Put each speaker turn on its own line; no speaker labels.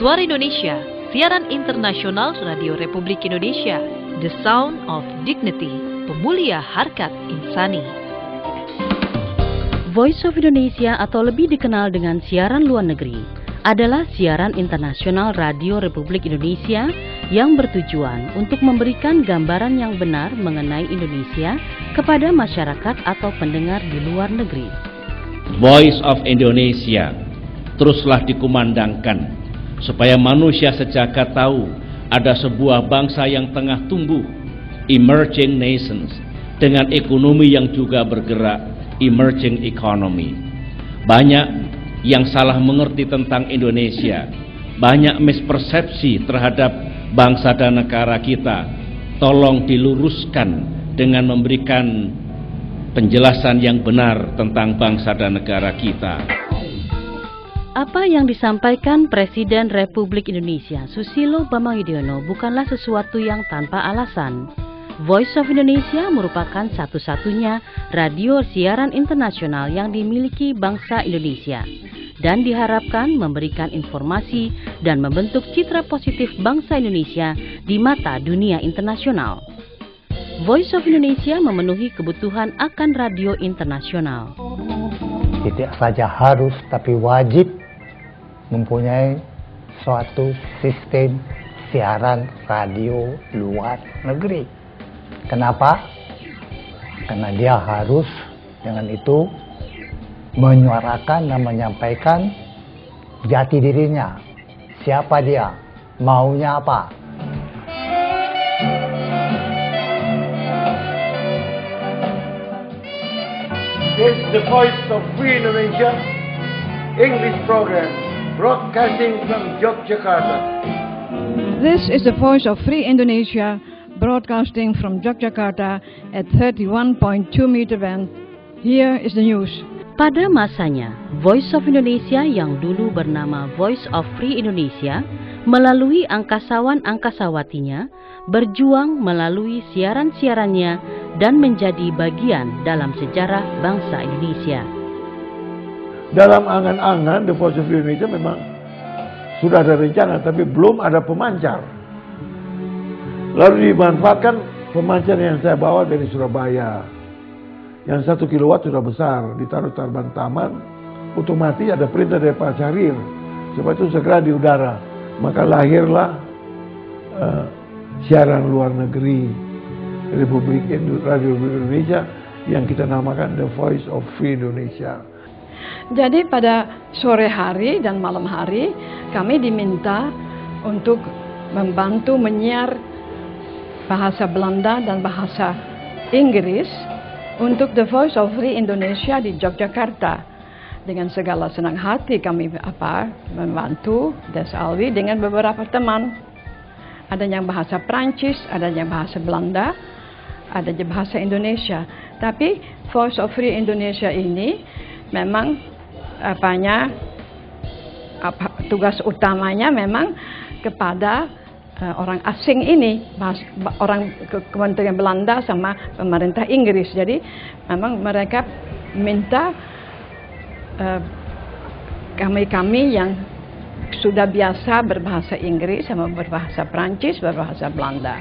Suara Indonesia, siaran internasional Radio Republik Indonesia, The Sound of Dignity, pemulia harkat insani.
Voice of Indonesia atau lebih dikenal dengan siaran luar negeri adalah siaran internasional Radio Republik Indonesia yang bertujuan untuk memberikan gambaran yang benar mengenai Indonesia kepada masyarakat atau pendengar di luar negeri.
Voice of Indonesia teruslah dikumandangkan supaya manusia sejagat tahu ada sebuah bangsa yang tengah tumbuh, emerging nations, dengan ekonomi yang juga bergerak, emerging economy. Banyak yang salah mengerti tentang Indonesia, banyak mispersepsi terhadap bangsa dan negara kita. Tolong diluruskan dengan memberikan penjelasan yang benar tentang bangsa dan negara kita.
Apa yang disampaikan Presiden Republik Indonesia Susilo Bambang Yudhoyono bukanlah sesuatu yang tanpa alasan. Voice of Indonesia merupakan satu-satunya radio siaran internasional yang dimiliki bangsa Indonesia dan diharapkan memberikan informasi dan membentuk citra positif bangsa Indonesia di mata dunia internasional. Voice of Indonesia memenuhi kebutuhan akan radio internasional.
Tidak saja harus, tapi wajib mempunyai suatu sistem siaran radio luar negeri. Kenapa? Karena dia harus dengan itu menyuarakan dan menyampaikan jati dirinya. Siapa dia? Maunya apa?
This is the voice of Free Indonesia English program broadcasting from Yogyakarta.
This is the voice of Free Indonesia broadcasting from Yogyakarta at 31.2 meter band. Here is the news.
Pada masanya, Voice of Indonesia yang dulu bernama Voice of Free Indonesia melalui angkasawan-angkasawatinya berjuang melalui siaran-siarannya dan menjadi bagian dalam sejarah bangsa Indonesia.
Dalam angan-angan The Voice of Indonesia memang sudah ada rencana tapi belum ada pemancar. Lalu dimanfaatkan pemancar yang saya bawa dari Surabaya. Yang satu kilowatt sudah besar, ditaruh terbang taman, otomatis ada perintah dari Pak Syahrir supaya itu segera di udara. Maka lahirlah uh, siaran luar negeri Republik Indonesia yang kita namakan The Voice of Free Indonesia.
Jadi pada sore hari dan malam hari kami diminta untuk membantu menyiar bahasa Belanda dan bahasa Inggris untuk The Voice of Free Indonesia di Yogyakarta. Dengan segala senang hati kami apa membantu Des Alwi dengan beberapa teman. Ada yang bahasa Prancis, ada yang bahasa Belanda, ada yang bahasa Indonesia. Tapi Voice of Free Indonesia ini memang apanya apa, tugas utamanya memang kepada uh, orang asing ini, bahas, orang ke Kementerian Belanda sama pemerintah Inggris. Jadi memang mereka minta kami-kami uh, yang sudah biasa berbahasa Inggris sama berbahasa Prancis, berbahasa Belanda.